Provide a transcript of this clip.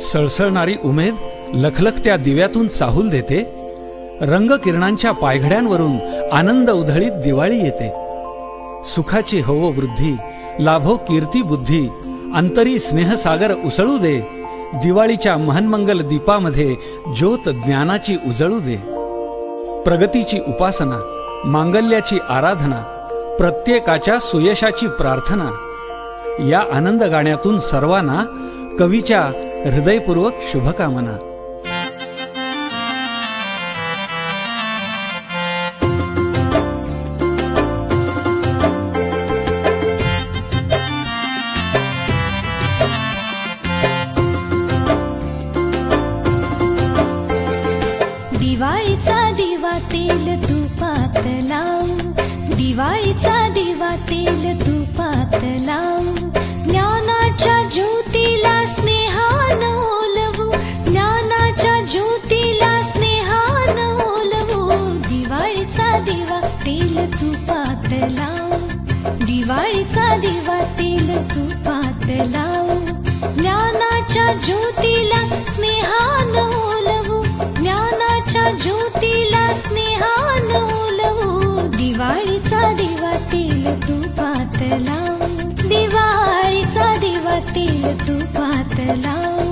सळसळणारी उमेद लखलखत्या दिव्यातून चाहूल देते. रंगकिरणांच्या पायघड्यांवरून आनंद उधळीत दिवाळी येते. सुखाची हवो वृद्धी लाभो कीर्ती बुद्धी अंतरी स्नेहसागर उसळू दे. दिवाळीच्या महन्मंगल दीपामध्ये ज्योत ज्ञानाची उजळू दे. प्रगतीची उपासना मांगल्याची आराधना प्रत्येकाच्या सुयशाची प्रार्थना या आनंद गाण्यातून सर्वांना कवीच्या हृदयपूर्वक शुभकामना. दिवाळीचा दिवा तेल तुपात लावू दिवाळीचा दिवा तेल ज्ञानाचा दिवा तेल तुपात लावू. ज्ञानाच्या ज्योतीला स्नेहान ओलवू. ज्ञानाच्या ज्योतीला स्नेहान ओलवू. दिवाळीचा दिवा तेल तुपात लावू. दिवाळीचा दिवा तेल तुपात लावू.